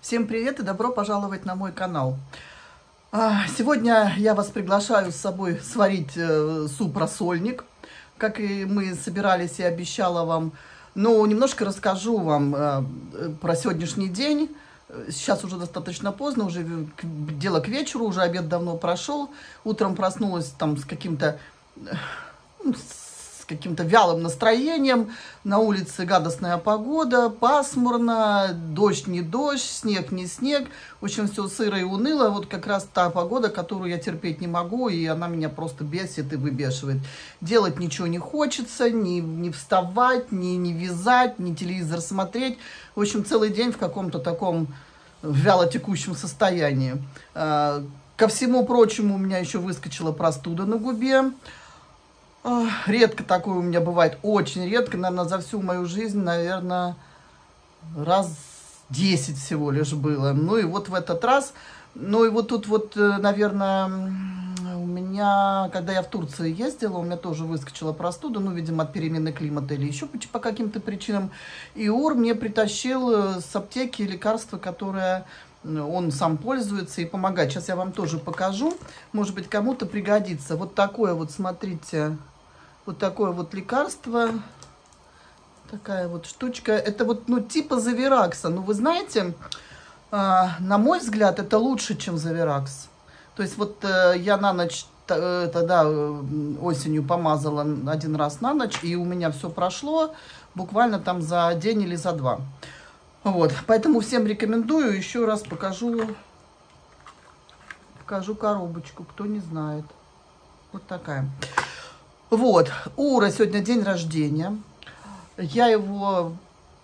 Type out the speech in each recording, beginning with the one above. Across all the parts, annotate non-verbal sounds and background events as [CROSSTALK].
Всем привет и добро пожаловать на мой канал. А, сегодня я вас приглашаю с собой сварить э, суп-рассольник, как и мы собирались и обещала вам. Но немножко расскажу вам э, про сегодняшний день. Сейчас уже достаточно поздно, уже дело к вечеру, уже обед давно прошел. Утром проснулась там с каким-то ну, каким-то вялым настроением. На улице гадостная погода, пасмурно, дождь не дождь, снег не снег. В общем, все сыро и уныло. Вот как раз та погода, которую я терпеть не могу, и она меня просто бесит и выбешивает. Делать ничего не хочется, не, не вставать, не, не вязать, не телевизор смотреть. В общем, целый день в каком-то таком вяло текущем состоянии. А, ко всему прочему, у меня еще выскочила простуда на губе. Редко такое у меня бывает, очень редко, наверное, за всю мою жизнь, наверное, раз 10 всего лишь было. Ну и вот в этот раз, ну и вот тут вот, э, наверное, у меня, когда я в Турции ездила, у меня тоже выскочила простуда, ну, видимо, от перемены климата или еще по каким-то причинам. И Ур мне притащил э, с аптеки лекарство, которое он сам пользуется и помогает. Сейчас я вам тоже покажу. Может быть, кому-то пригодится. Вот такое вот, смотрите, вот такое вот лекарство. Такая вот штучка. Это вот, ну, типа Завиракса. Ну, вы знаете, э, на мой взгляд, это лучше, чем Завиракс. То есть вот э, я на ночь э, тогда э, осенью помазала один раз на ночь, и у меня все прошло буквально там за день или за два. Вот, поэтому всем рекомендую. Еще раз покажу, покажу коробочку, кто не знает. Вот такая. Вот, Ура сегодня день рождения. Я его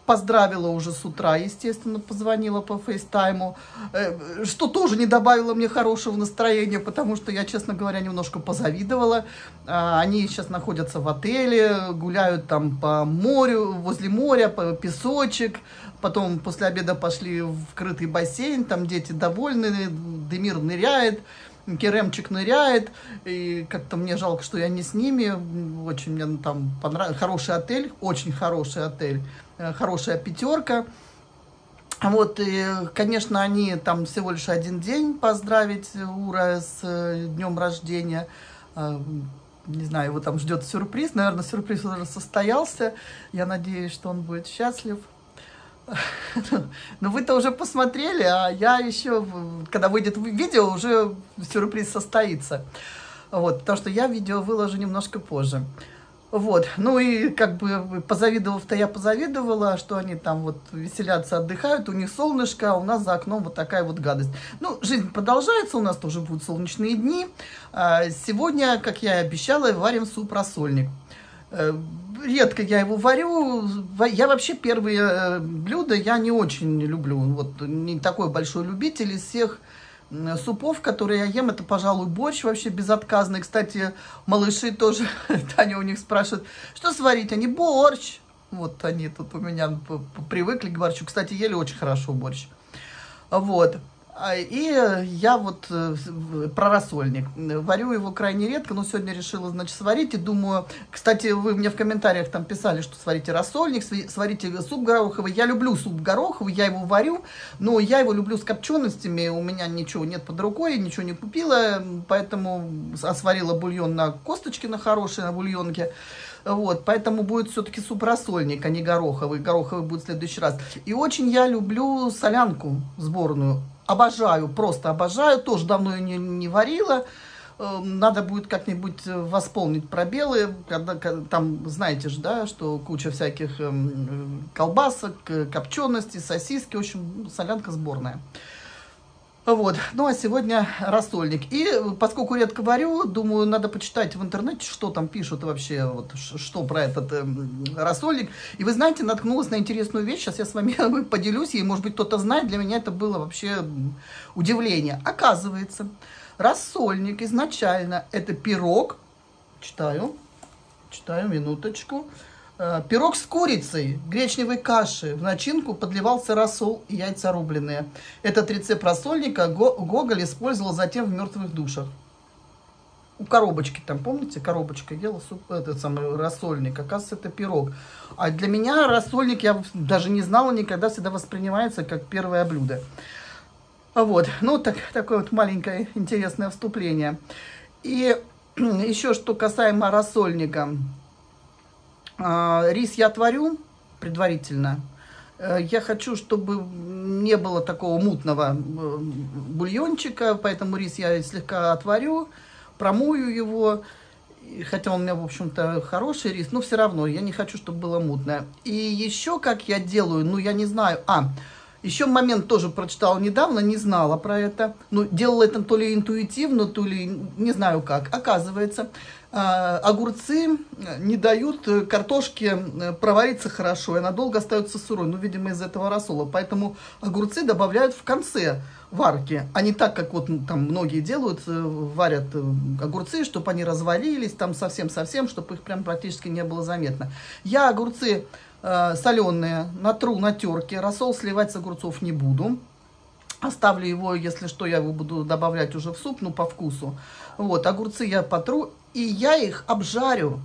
поздравила уже с утра, естественно, позвонила по фейстайму, э, что тоже не добавило мне хорошего настроения, потому что я, честно говоря, немножко позавидовала. А, они сейчас находятся в отеле, гуляют там по морю, возле моря, по песочек, потом после обеда пошли в крытый бассейн, там дети довольны, Демир ныряет. Керемчик ныряет, и как-то мне жалко, что я не с ними. Очень мне там понравился. Хороший отель, очень хороший отель, э, хорошая пятерка. Вот, и, конечно, они там всего лишь один день поздравить Ура с э, днем рождения. Э, не знаю, его там ждет сюрприз. Наверное, сюрприз уже состоялся. Я надеюсь, что он будет счастлив. [LAUGHS] Ну, вы-то уже посмотрели, а я еще, когда выйдет видео, уже сюрприз состоится. Вот, потому что я видео выложу немножко позже. Вот, ну и как бы позавидовав-то я позавидовала, что они там вот веселятся, отдыхают, у них солнышко, а у нас за окном вот такая вот гадость. Ну, жизнь продолжается, у нас тоже будут солнечные дни. А сегодня, как я и обещала, варим суп-рассольник. Э, редко я его варю. Я вообще первые э, блюда я не очень люблю. Вот не такой большой любитель из всех супов, которые я ем, это, пожалуй, борщ вообще безотказный. Кстати, малыши тоже, [LAUGHS] Таня у них спрашивает, что сварить? Они борщ. Вот они тут у меня привыкли к борщу. Кстати, ели очень хорошо борщ. Вот. А, и я вот э, про рассольник. Варю его крайне редко, но сегодня решила, значит, сварить. И думаю, кстати, вы мне в комментариях там писали, что сварите рассольник, сварите суп гороховый. Я люблю суп гороховый, я его варю, но я его люблю с копченостями. У меня ничего нет под рукой, ничего не купила, поэтому сварила бульон на косточке на хорошей, на бульонке. Вот, поэтому будет все-таки суп-рассольник, а не гороховый. Гороховый будет в следующий раз. И очень я люблю солянку сборную. Обожаю, просто обожаю. Тоже давно ее не, не варила. Эм, надо будет как-нибудь восполнить пробелы. Когда, там, знаете же, да, что куча всяких эм, колбасок, копченостей, сосиски. В общем, солянка сборная. Вот. Ну, а сегодня рассольник. И поскольку редко варю, думаю, надо почитать в интернете, что там пишут вообще, вот, что про этот э, рассольник. И вы знаете, наткнулась на интересную вещь, сейчас я с вами [LAUGHS] поделюсь, и, может быть, кто-то знает, для меня это было вообще удивление. Оказывается, рассольник изначально это пирог, читаю, читаю, минуточку, Э, пирог с курицей, гречневой каши. В начинку подливался рассол и яйца рубленые. Этот рецепт рассольника Гоголь использовал затем в «Мертвых душах». у коробочки там, помните, коробочка ела суп, этот самый рассольник, оказывается, это пирог. А для меня рассольник, я даже не знала никогда, всегда воспринимается как первое блюдо. Вот, ну, так, такое вот маленькое интересное вступление. И [CLEARS THROAT] еще что касаемо рассольника. А, рис я отварю предварительно. Э, я хочу, чтобы не было такого мутного э, бульончика, поэтому рис я слегка отварю, промою его. Хотя он у меня, в общем-то, хороший рис, но все равно я не хочу, чтобы было мутное. И еще как я делаю, ну, я не знаю. А, еще момент тоже прочитала недавно, не знала про это. Ну, делала это то ли интуитивно, то ли не знаю как. Оказывается, э, огурцы не дают картошке э, провариться хорошо, и она долго остается сырой, ну, видимо, из этого рассола. Поэтому огурцы добавляют в конце варки, а не так, как вот там многие делают, э, варят огурцы, чтобы они развалились там совсем-совсем, чтобы их прям практически не было заметно. Я огурцы э, соленые натру на терке. Рассол сливать с огурцов не буду. Оставлю его, если что, я его буду добавлять уже в суп, ну, по вкусу. Вот, огурцы я потру, и я их обжарю.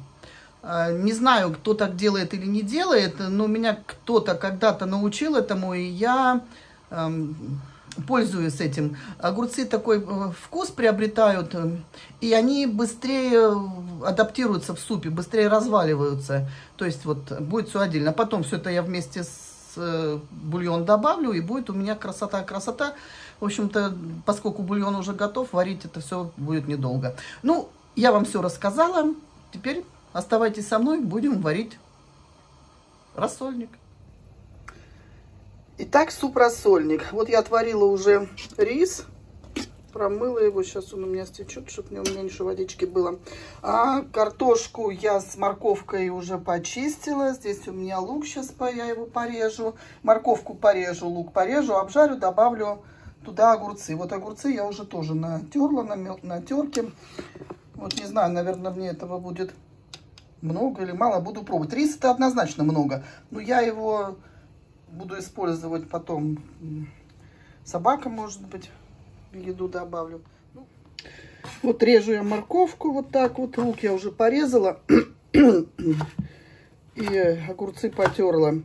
Э, не знаю, кто так делает или не делает, но меня кто-то когда-то научил этому, и я... Эм, пользуюсь этим. Огурцы такой э, вкус приобретают, э, и они быстрее адаптируются в супе, быстрее разваливаются. То есть вот будет все отдельно. Потом все это я вместе с э, бульон добавлю, и будет у меня красота-красота. В общем-то, поскольку бульон уже готов, варить это все будет недолго. Ну, я вам все рассказала. Теперь оставайтесь со мной, будем варить рассольник. Итак, суп-рассольник. Вот я отварила уже рис, промыла его. Сейчас он у меня стечет, чтобы у него меньше водички было. А картошку я с морковкой уже почистила. Здесь у меня лук, сейчас я его порежу. Морковку порежу, лук порежу, обжарю, добавлю туда огурцы. Вот огурцы я уже тоже натерла на, на терке. Вот не знаю, наверное, мне этого будет много или мало. Буду пробовать. Рис это однозначно много. Но я его буду использовать потом. Собака, может быть, еду добавлю. Ну, вот режу я морковку вот так вот. Лук я уже порезала. И огурцы потерла.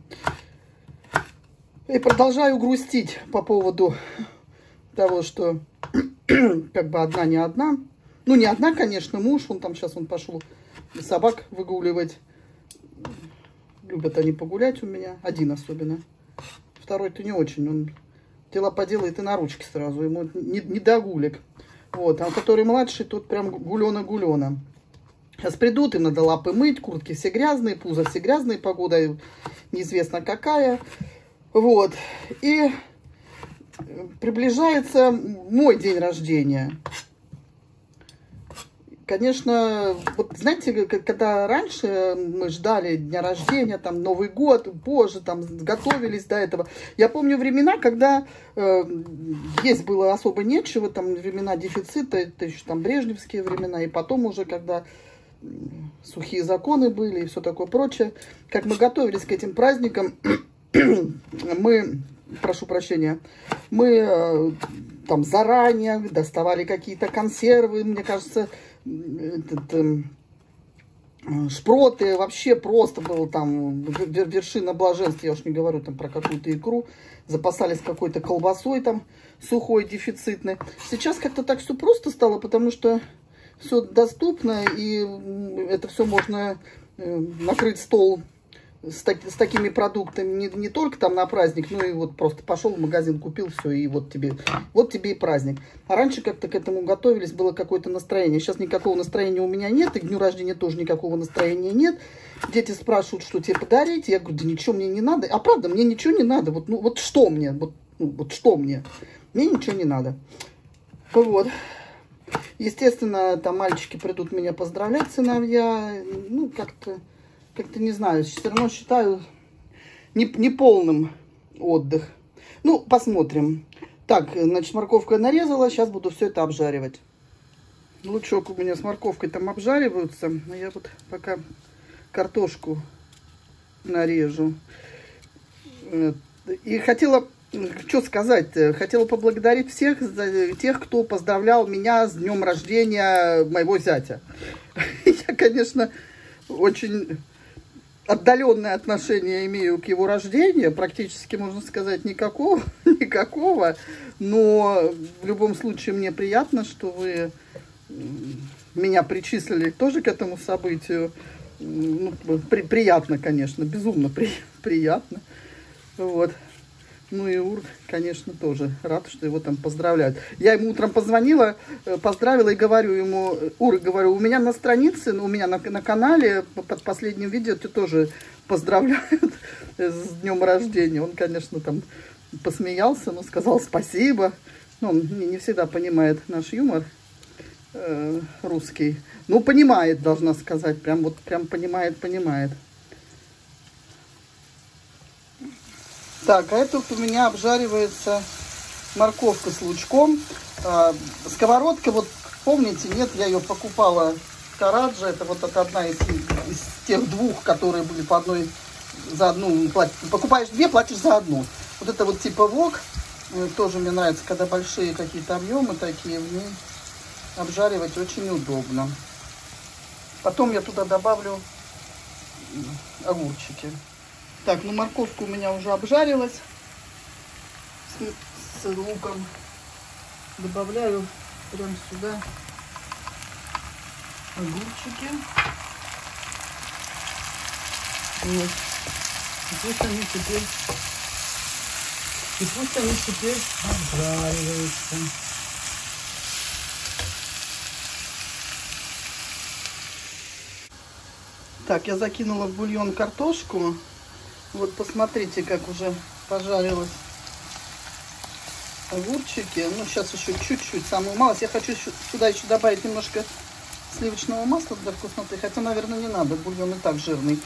И продолжаю грустить по поводу того, что как бы одна не одна. Ну, не одна, конечно, муж. Он там сейчас он пошел собак выгуливать. Любят они погулять у меня. Один особенно. Второй-то не очень. Он дела поделает и на ручки сразу. Ему не, не до гулек. Вот. А который младший, тут прям гулена-гулена. Сейчас придут, им надо лапы мыть, куртки все грязные, пузо все грязные, погода неизвестно какая. Вот. И приближается мой день рождения конечно, вот знаете, когда раньше мы ждали дня рождения, там Новый год, позже, там готовились до этого. Я помню времена, когда э, есть было особо нечего, там времена дефицита, это еще там брежневские времена, и потом уже, когда сухие законы были и все такое прочее, как мы готовились к этим праздникам, [CLEARS THROAT] мы, прошу прощения, мы э, там заранее доставали какие-то консервы, мне кажется, этот, эм, шпроты, вообще просто было там вершина блаженства, я уж не говорю там про какую-то икру, запасались какой-то колбасой там сухой, дефицитной. Сейчас как-то так все просто стало, потому что все доступно, и это все можно э, накрыть стол с, так, с такими продуктами не, не только там на праздник, ну и вот просто пошел в магазин, купил все, и вот тебе, вот тебе и праздник. А раньше как-то к этому готовились, было какое-то настроение. Сейчас никакого настроения у меня нет, и к дню рождения тоже никакого настроения нет. Дети спрашивают, что тебе подарить, я говорю, да ничего мне не надо. А правда, мне ничего не надо, вот, ну, вот что мне, вот, ну, вот что мне? Мне ничего не надо. Вот. Естественно, там мальчики придут меня поздравлять, сыновья, ну, как-то как-то не знаю, все равно считаю неполным не отдых. Ну, посмотрим. Так, значит, морковку я нарезала, сейчас буду все это обжаривать. Лучок у меня с морковкой там обжариваются, но я вот пока картошку нарежу. И хотела что сказать, хотела поблагодарить всех, тех, кто поздравлял меня с днем рождения моего зятя. [LAUGHS] Я, конечно, очень отдаленное отношение имею к его рождению, практически, можно сказать, никакого, [LAUGHS] никакого, но в любом случае мне приятно, что вы меня причислили тоже к этому событию. Ну, при, приятно, конечно, безумно при, [LAUGHS] приятно. Вот. Ну и Ур, конечно, тоже рад, что его там поздравляют. Я ему утром позвонила, э, поздравила и говорю ему, Ур, говорю, у меня на странице, у меня на, на канале под последним видео ты тоже поздравляют [LAUGHS] с днем рождения. Он, конечно, там посмеялся, но сказал спасибо. Ну, он не всегда понимает наш юмор э, русский. Ну, понимает, должна сказать. Прям вот, прям понимает, понимает. Так, а это у меня обжаривается морковка с лучком. А, сковородка, вот помните, нет, я ее покупала в Карадже. Это вот это одна из, из тех двух, которые были по одной за одну. Покупаешь две, платишь за одну. Вот это вот типа вок. Э, тоже мне нравится, когда большие какие-то объемы такие, в ней обжаривать очень удобно. Потом я туда добавлю огурчики. Так, ну морковка у меня уже обжарилась с, с луком. Добавляю прям сюда огурчики. Вот. И пусть они теперь, и пусть они теперь обжариваются. Так, я закинула в бульон картошку. Вот посмотрите, как уже пожарилась огурчики. Ну, сейчас еще чуть-чуть, самую малость. Я хочу сюда еще добавить немножко сливочного масла для вкусноты. Хотя, наверное, не надо, бульон и так жирный.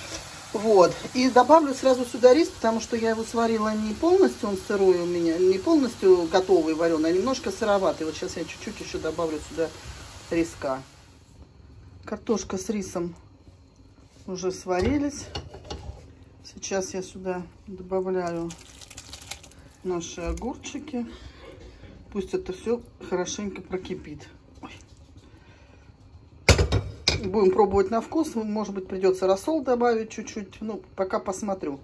Вот. И добавлю сразу сюда рис, потому что я его сварила не полностью, он сырой у меня, не полностью готовый вареный, а немножко сыроватый. Вот сейчас я чуть-чуть еще добавлю сюда риска. Картошка с рисом уже сварились. Сейчас я сюда добавляю наши огурчики. Пусть это все хорошенько прокипит. Ой. Будем пробовать на вкус. Может быть, придется рассол добавить чуть-чуть. Ну, пока посмотрю.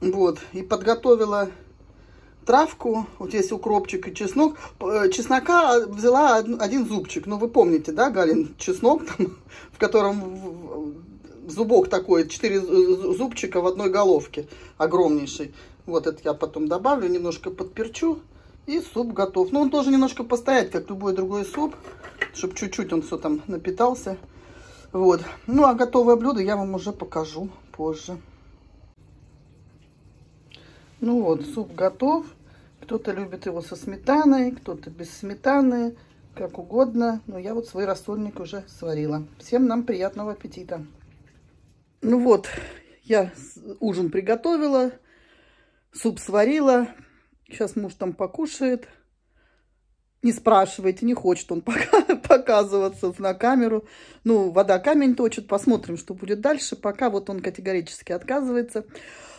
Вот. И подготовила травку. Вот здесь укропчик и чеснок. Э, чеснока взяла один зубчик. Ну, вы помните, да, Галин, чеснок, там, [LAUGHS] в котором зубок такой, 4 зубчика в одной головке, огромнейший. Вот это я потом добавлю, немножко подперчу, и суп готов. Но он тоже немножко постоять, как любой другой суп, чтобы чуть-чуть он все там напитался. Вот. Ну, а готовое блюдо я вам уже покажу позже. Ну вот, суп готов. Кто-то любит его со сметаной, кто-то без сметаны, как угодно. Но я вот свой рассольник уже сварила. Всем нам приятного аппетита! Ну вот, я ужин приготовила, суп сварила. Сейчас муж там покушает. Не спрашивайте, не хочет он [LAUGHS] пока показываться на камеру. Ну, вода камень точит, посмотрим, что будет дальше. Пока вот он категорически отказывается.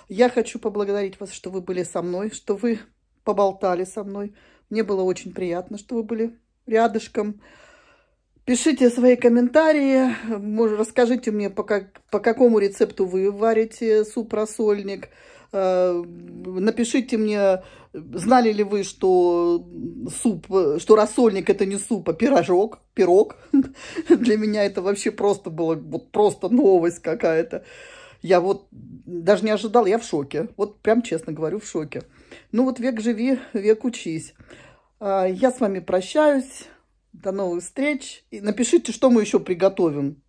Я хочу поблагодарить вас, что вы были со мной, что вы поболтали со мной. Мне было очень приятно, что вы были рядышком. Пишите свои комментарии, может, расскажите мне, по, как, по какому рецепту вы варите суп-рассольник. Э, напишите мне, знали ли вы, что суп, что рассольник это не суп, а пирожок, пирог. [LAUGHS] Для меня это вообще просто было, вот просто новость какая-то. Я вот даже не ожидала, я в шоке. Вот прям честно говорю, в шоке. Ну вот век живи, век учись. А, я с вами прощаюсь. До новых встреч. И напишите, что мы еще приготовим.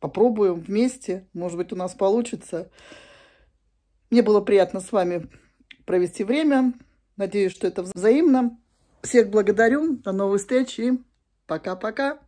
Попробуем вместе. Может быть, у нас получится. Мне было приятно с вами провести время. Надеюсь, что это взаимно. Всех благодарю. До новых встреч и пока-пока.